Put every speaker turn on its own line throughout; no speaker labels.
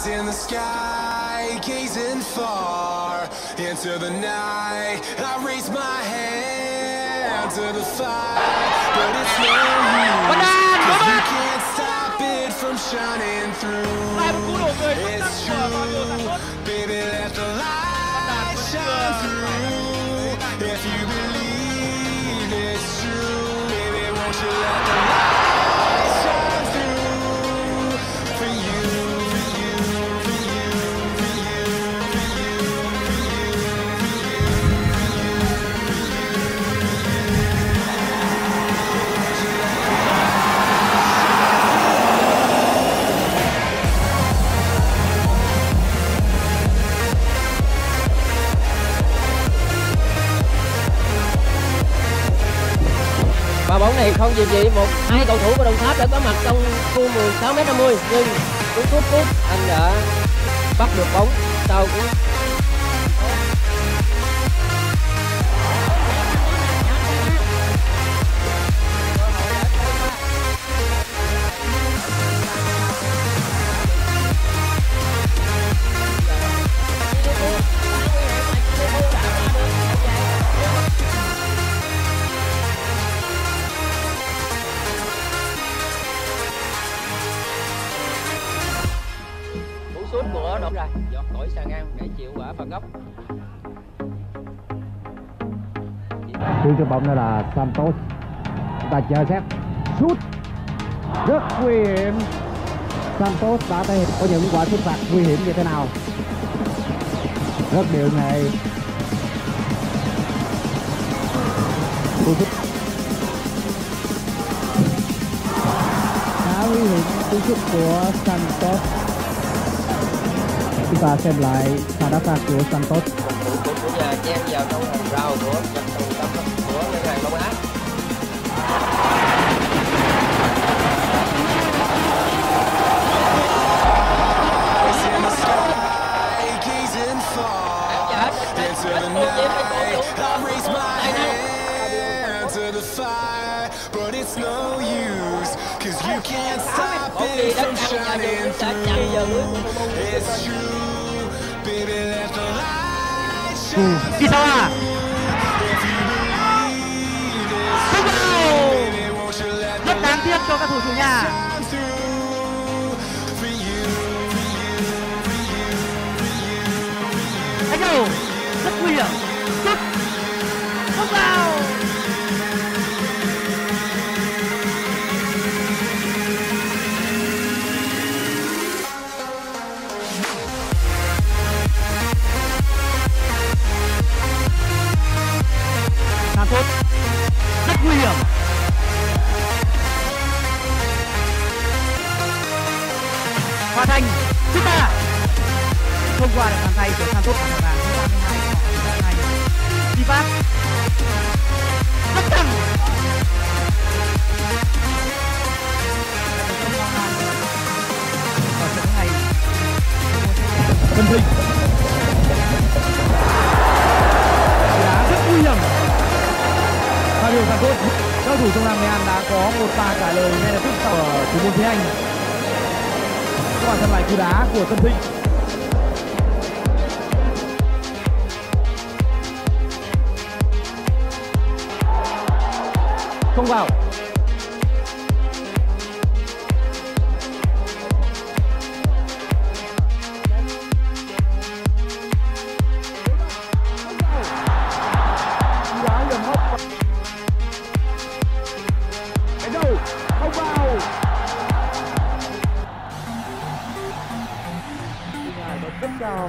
Eyes in the sky, gazing far into the night. I raise my hand to the fire, but it's no use.
Không gì gì một, hai cầu thủ của Đồng Tháp đã có mặt trong khu 16 m 50 nhưng cú sút cút anh đã bắt được bóng sau cú đội ra giọt khỏi sàn ngang để chịu quả phạt góc.
Cú cho bóng đó là Santos. Chúng ta chờ xét. Sút. Rất nguy hiểm. Santos đã thể hiện có những quả sút phạt nguy hiểm như thế nào? Rất điệu nghệ. Cú sút. Khá nguy hiểm. Cú sút của Santos Chúng ta xem lại pha đá phạt của Santos
của nhà chen vào trong hàng rào của tâm của ngân hàng Đông Á
but it's no use, cause you can't stop it from shining through. It's true, baby,
Đi sao à? Không vào. Rất đáng tiếc cho các thủ chủ nhà. Hòa Thành. Chúng ta Thông qua được bàn tay của Santos ở vòng 32 Di phát Rất căng. Tân Thịnh. Đá rất nguy hiểm. Và điều Santos Các thủ trong Nam Nghệ An đã có một pha trả lời ngay lập tức sau. Ở thủ môn Thế Anh các bạn xem lại cú đá của Tân Thịnh. Không vào.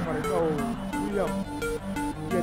Bật rất cao và đánh đầu nguy hiểm về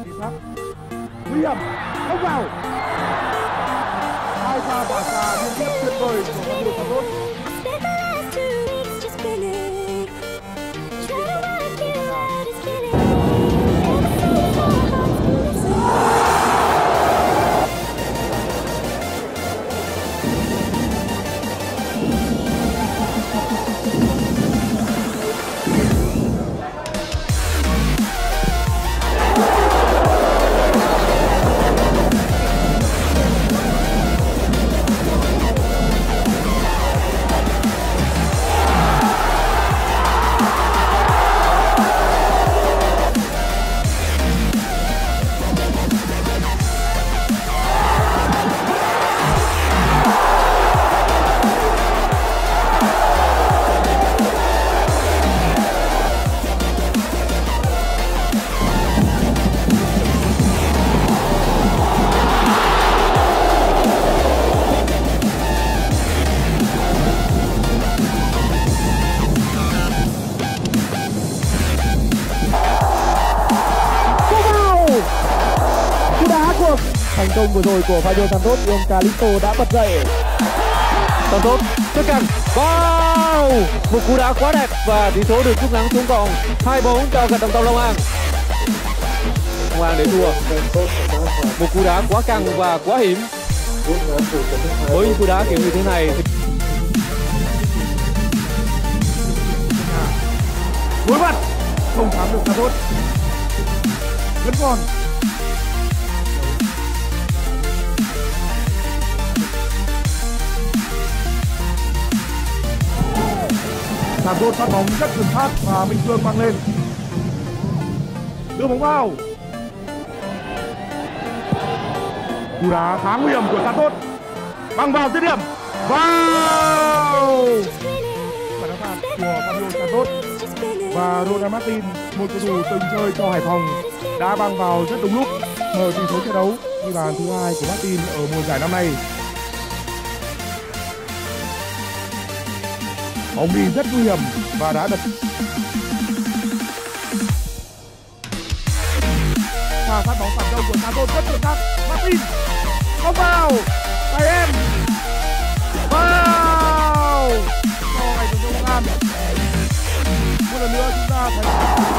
vừa rồi của Fabio Santos Ion Calisto đã bật dậy.
Santos chắc cằn wow! Một cú đá quá đẹp và tỷ số được rút ngắn xuống còn 2-4 cho gần đồng tàu Long An. Long An để thua. Một cú đá quá căng và quá hiểm với những cú đá kiểu như thế này thì
đối mặt. Không thắng được Santos. Vẫn còn. Santos phát bóng rất chuẩn xác và Minh Phương mang lên. Đưa bóng vào. Cú đá khá nguy hiểm của Santos. Băng vào dứt điểm. Vào! Và đá phạt của Fabio Santos. Và Ronald Martin, một cầu thủ từng chơi cho Hải Phòng, đã băng vào rất đúng lúc, mở tỷ số trận đấu ghi bàn thứ hai của Martin ở mùa giải năm nay. bóng đi rất nguy hiểm và đã được và phát bóng phản công của Cano rất chuẩn xác. Martin, không vào. Tay em. Vào. Cho ngày của Công An một lần nữa chúng ta phải